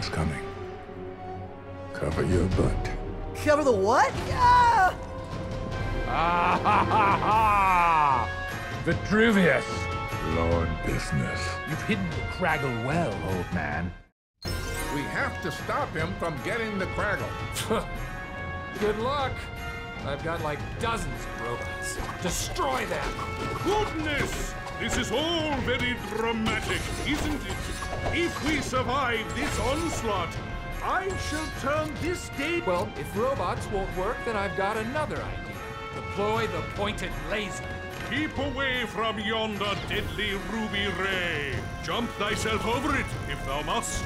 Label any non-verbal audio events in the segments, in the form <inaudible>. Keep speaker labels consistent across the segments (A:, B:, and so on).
A: is coming. Cover your butt.
B: Cover the what? Yeah!
C: Ah ha ha ha! Vitruvius!
A: Lord business.
C: You've hidden the Kragle well, old man.
D: We have to stop him from getting the Kragle. <laughs>
C: Good luck. I've got like dozens of robots. Destroy them!
E: Goodness! This is all very dramatic, isn't it? If we survive this onslaught, I shall turn this day...
C: Well, if robots won't work, then I've got another idea. Deploy the pointed laser.
E: Keep away from yonder deadly ruby ray. Jump thyself over it, if thou must.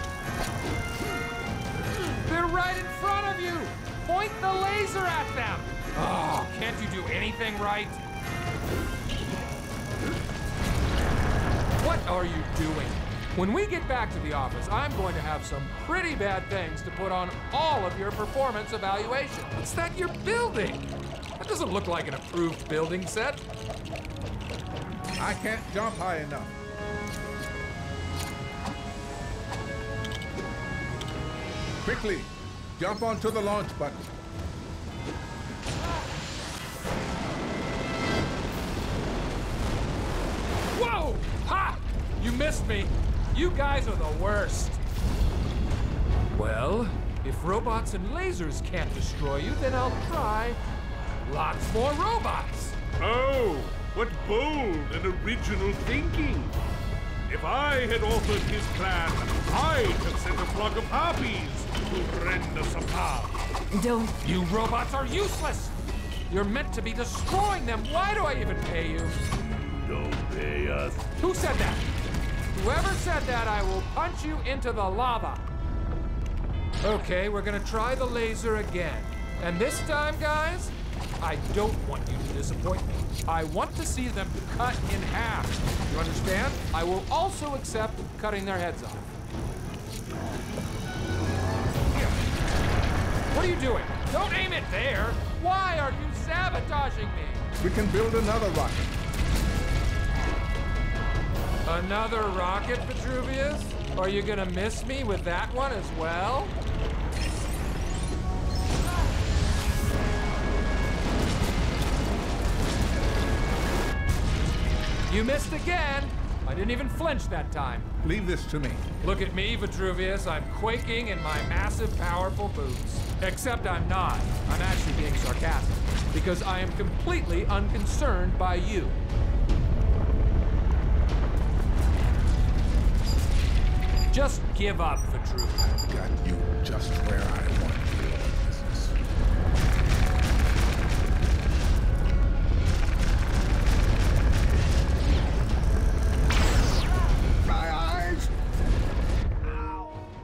C: They're right in front of you! Point the laser at them! Oh, can't you do anything right? What are you doing? When we get back to the office, I'm going to have some pretty bad things to put on all of your performance evaluation. What's that you're building? That doesn't look like an approved building set.
D: I can't jump high enough. Quickly, jump onto the launch button.
C: Whoa! Ha! You missed me. You guys are the worst. Well, if robots and lasers can't destroy you, then I'll try lots more robots.
E: Oh, what bold and original thinking. If I had authored his plan, I'd have sent a flock of harpies to rend us apart.
B: Don't.
C: You robots are useless. You're meant to be destroying them. Why do I even pay you?
E: Don't pay us.
C: Who said that? Whoever said that, I will punch you into the lava. Okay, we're gonna try the laser again. And this time, guys, I don't want you to disappoint me. I want to see them cut in half. You understand? I will also accept cutting their heads off. What are you doing? Don't aim it there. Why are you sabotaging me?
D: We can build another rocket.
C: Another rocket, Vitruvius? Are you gonna miss me with that one as well? You missed again! I didn't even flinch that time.
D: Leave this to me.
C: Look at me, Vitruvius. I'm quaking in my massive, powerful boots. Except I'm not. I'm actually being sarcastic. Because I am completely unconcerned by you. Just give up, Vitruvius.
A: Got you just where I want you. Lord business.
D: My eyes!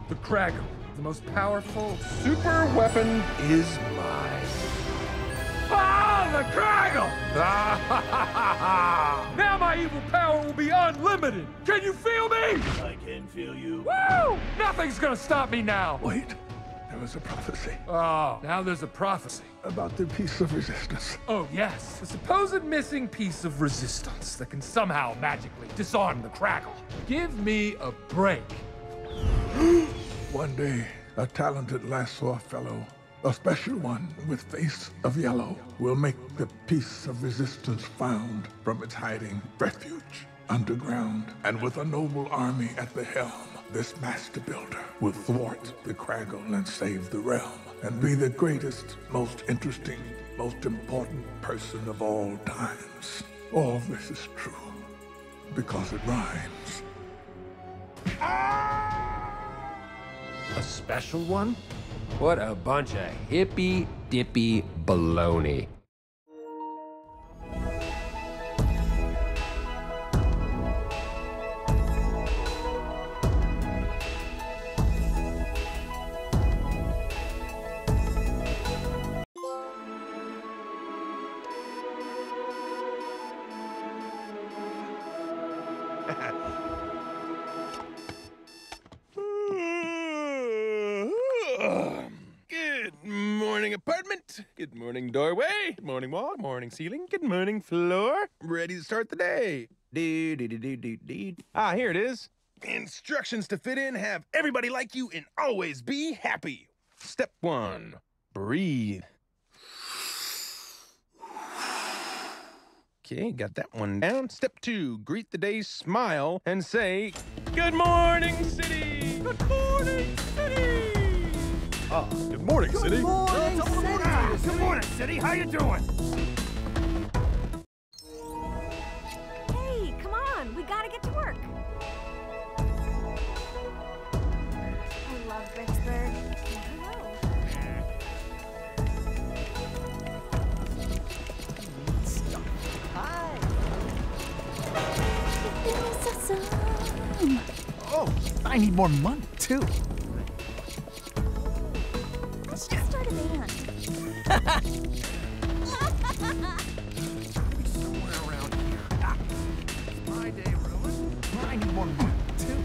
C: The Kragle, the most powerful super weapon, is mine. Ah, the Kragle! <laughs> Ah, now my evil power will be unlimited. Can you feel me?
E: I can feel you.
C: Woo! Nothing's gonna stop me now.
A: Wait, there was a prophecy
C: Oh, now there's a prophecy.
A: about the piece of resistance.
C: Oh, yes. The supposed missing piece of resistance that can somehow magically disarm the Kragle. Give me a break. <gasps>
A: One day, a talented Lassoir fellow, a special one with face of yellow, will make the piece of resistance found from its hiding refuge underground. And with a noble army at the helm, this master builder will thwart the Kragle and save the realm, and be the greatest, most interesting, most important person of all times. All this is true because it rhymes.
F: A special one? What a bunch of hippy dippy baloney.
G: Good morning, doorway. Good morning, wall. Good morning, ceiling. Good morning, floor. Ready to start the day. Dee, dee, dee, dee, dee. Ah, here it is. Instructions to fit in, have everybody like you, and always be happy. Step one breathe. Okay, got that one down. Step two greet the day, smile, and say, Good morning, city! Good morning, city!
H: Ah, good morning, City.
I: Morning, City.
H: Good morning, City. How you doing?
J: Hey, come on, we gotta get to work. I love Bricksburg. Hello.
I: Hi.
H: Oh, I need more money, too. I need more too.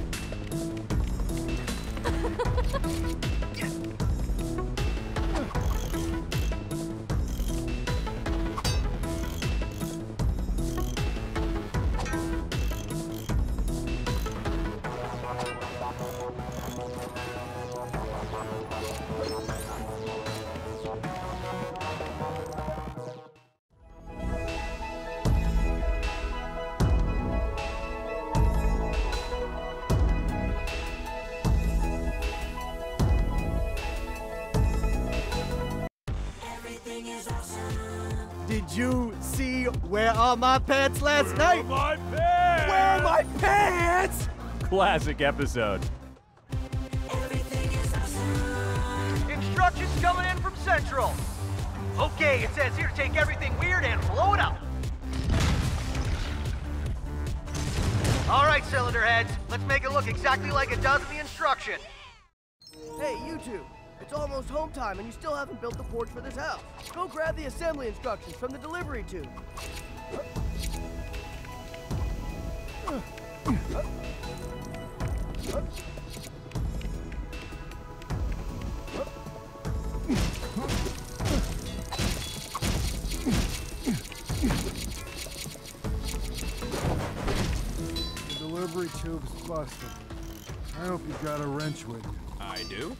I: Where my pants last night?
H: My pants!
I: Where are my pants?
K: Classic episode.
I: Instructions coming in from Central. Okay, it says here to take everything weird and blow it up. All right, cylinder heads, let's make it look exactly like it does in the instruction.
B: Hey, you two. It's almost home time and you still haven't built the porch for this house. Go grab the assembly instructions from the delivery tube.
L: Busted. I hope you got a wrench with you.
G: I do.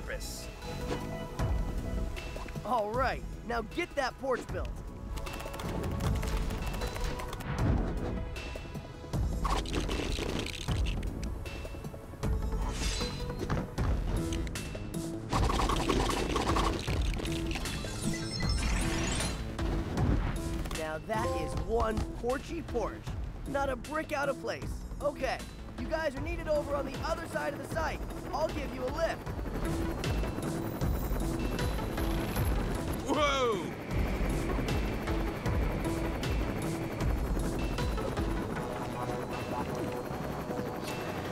M: Purpose.
B: All right, now get that porch built. Now that is one porchy porch. Not a brick out of place. Okay, you guys are needed over on the other side of the site. I'll give you a lift.
M: Whoa!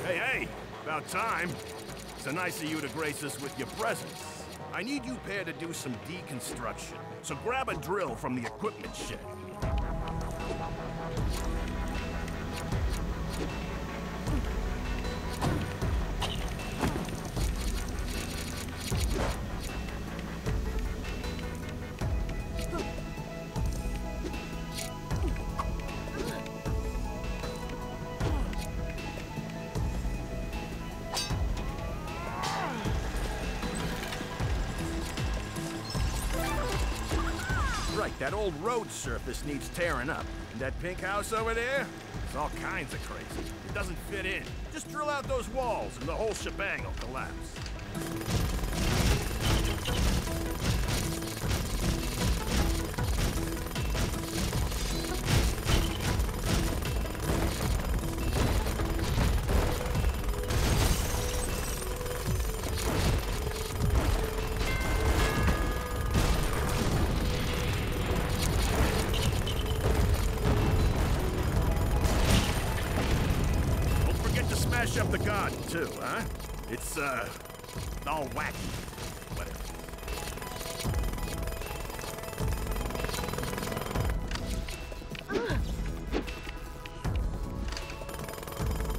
H: Hey, hey!
M: About time. So nice of you to grace us with your presence. I need you pair to do some deconstruction. So grab a drill from the equipment shed. Right, that old road surface needs tearing up. And that pink house over there? It's all kinds of crazy. It doesn't fit in. Just drill out those walls and the whole shebang will collapse. It's, uh, all wacky.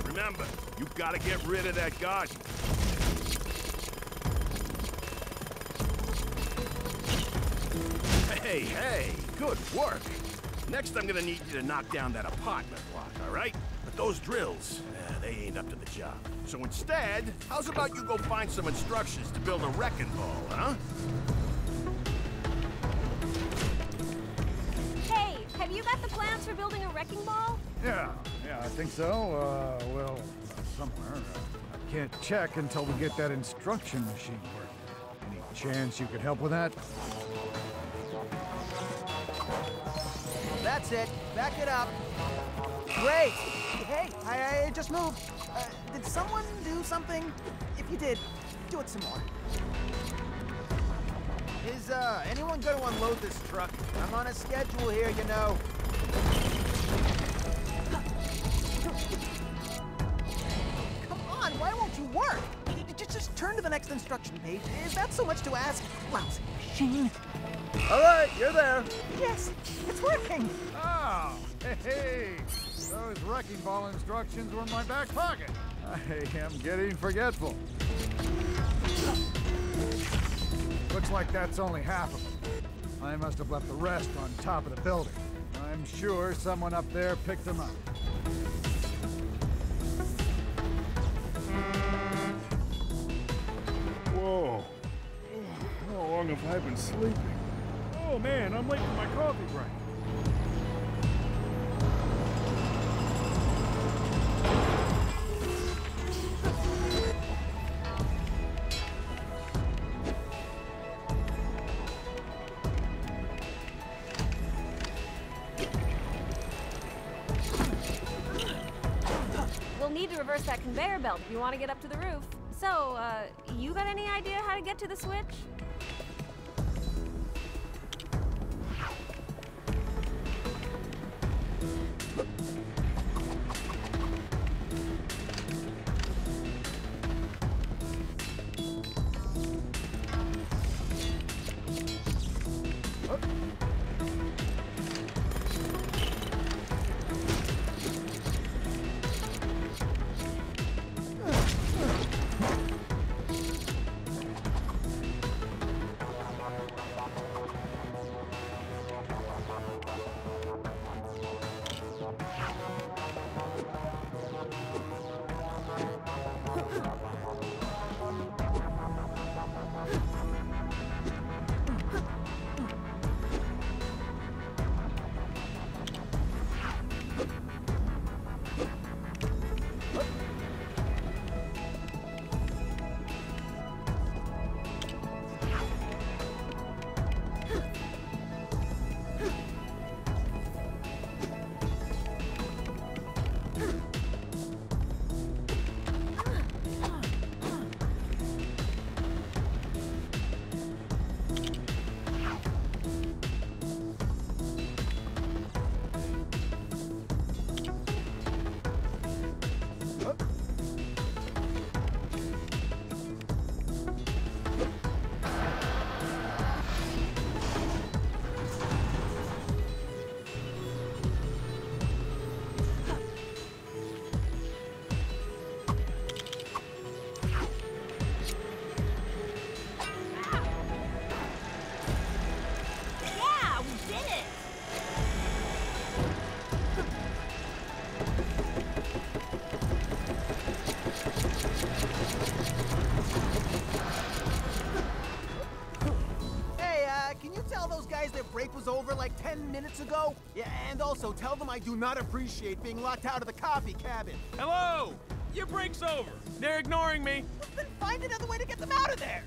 M: Remember, you gotta get rid of that garden. Hey, hey, good work. Next, I'm gonna need you to knock down that apartment block, all right? But those drills, they ain't up to the job. So instead, how's about you go find some instructions to build a wrecking ball, huh?
J: Hey, have you got the plans for building a wrecking ball?
L: Yeah, yeah, I think so. Uh, well, uh, somewhere. Uh, I can't check until we get that instruction machine working. Any chance you could help with that?
I: That's it. Back it up. Great. Hey, I, I just moved. Uh, did someone do something? If you did, do it some more. Is uh, anyone going to unload this truck? I'm on a schedule here, you know. Come on, why won't you work? Just, just turn to the next instruction page. Is that so much to ask? Lousy machine. All right, you're there. Yes, it's working.
L: Oh, hey, hey. Those wrecking ball instructions were in my back pocket. I am getting forgetful. Looks like that's only half of them. I must have left the rest on top of the building. I'm sure someone up there picked them up.
E: Whoa. How long have I been sleeping? Oh man, I'm late for my coffee break.
J: We'll need to reverse that conveyor belt if you want to get up to the roof. So, uh, you got any idea how to get to the switch?
I: 10 minutes ago? Yeah, and also tell them I do not appreciate being locked out of the coffee cabin.
G: Hello! Your break's over. They're ignoring me.
I: Then find another way to get them out of there.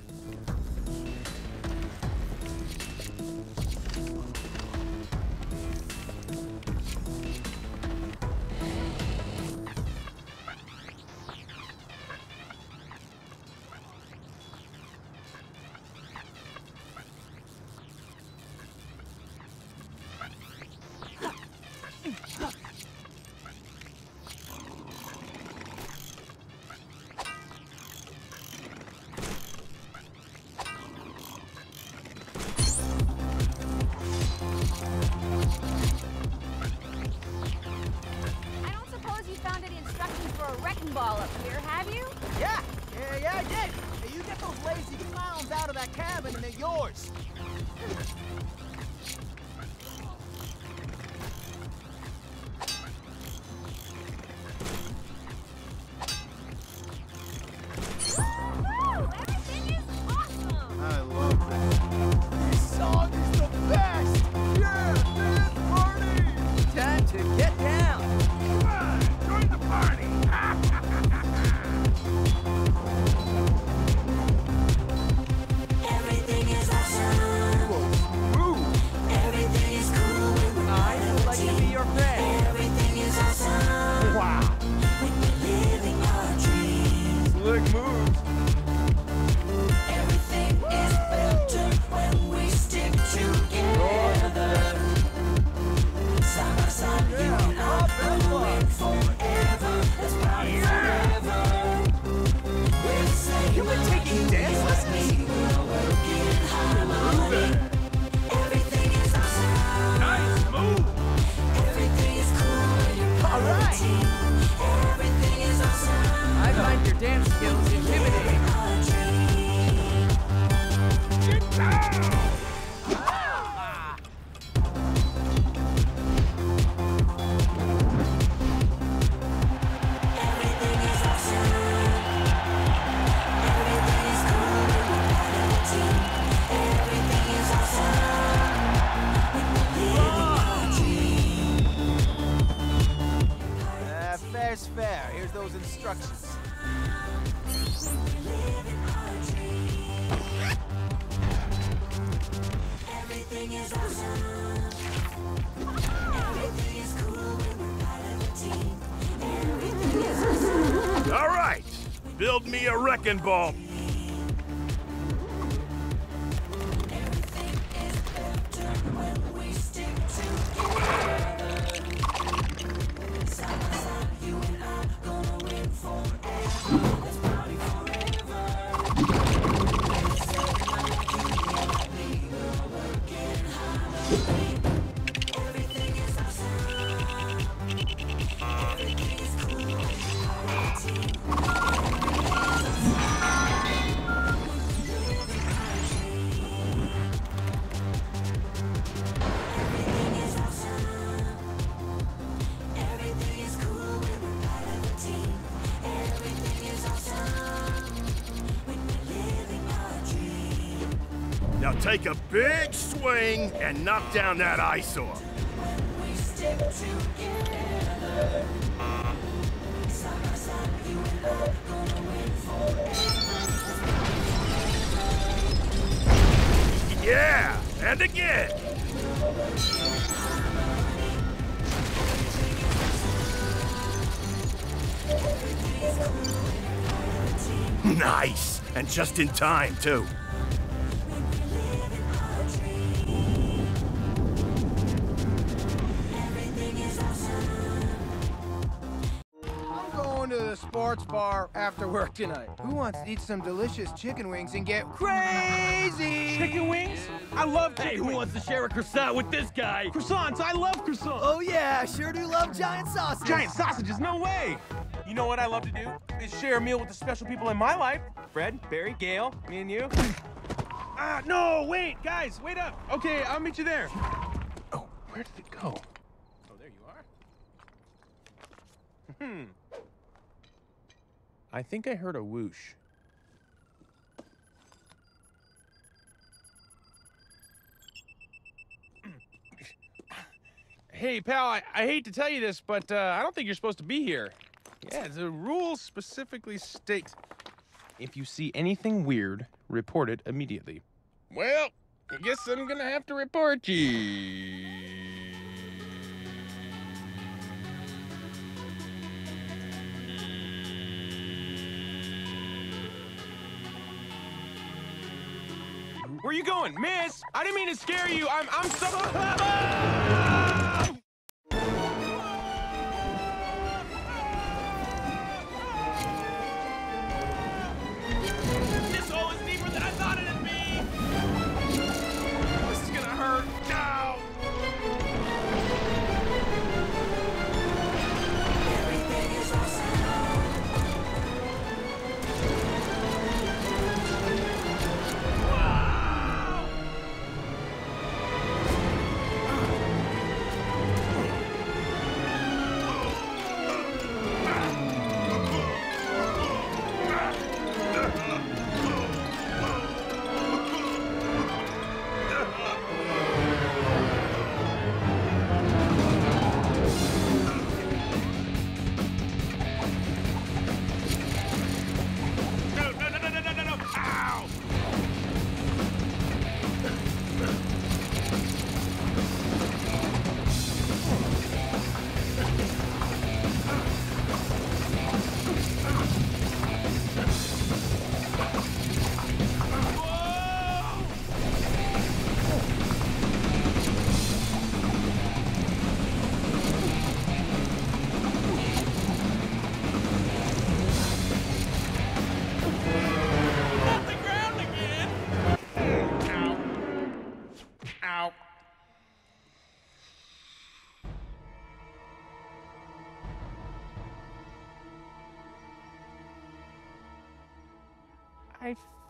I: The
N: team. Everything is awesome.
I: I find your dance skills
M: build me a wrecking ball. Take a big swing and knock down that eyesore. Yeah, and again. Nice, and just in time too.
O: Sports bar after work tonight. Who wants to eat some delicious chicken wings and get crazy?
G: Chicken wings? I love chicken
P: Hey, who
G: wings.
P: wants to share a croissant with this guy?
G: Croissants, I love croissants.
I: Oh yeah, sure do love giant sausages.
G: Giant sausages, no way. You know what I love to do? Is share a meal with the special people in my life. Fred, Barry, Gail, me and you. Ah, no, wait, guys, wait up. Okay, I'll meet you there. Oh, where did it go? Oh, there you are. Hmm. I think I heard a whoosh. Hey, pal, I, I, hate to tell you this, but uh, I don't think you're supposed to be here. Yeah, the rules specifically state, if you see anything weird, report it immediately. Well, I guess I'm gonna have to report you. You going, Miss? I didn't mean to scare you. I'm I'm so. <laughs>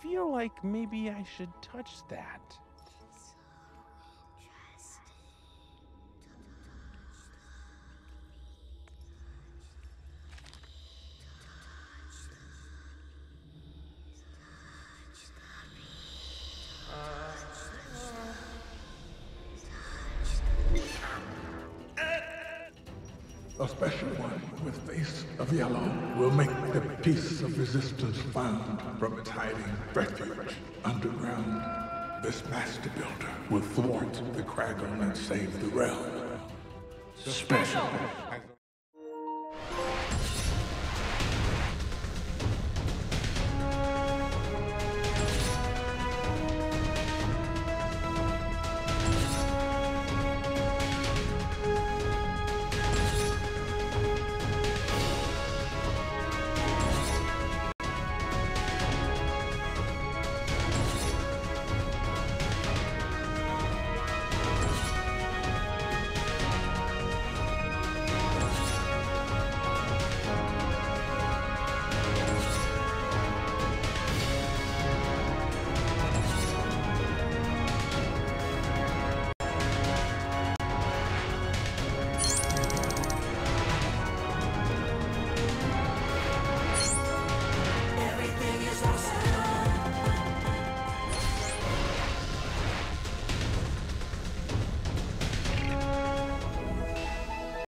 G: feel like maybe I should touch that.
A: A special one with face of yellow will make the piece of resistance found from its hiding refuge underground. This master builder will thwart the Kragle and save the realm. Special.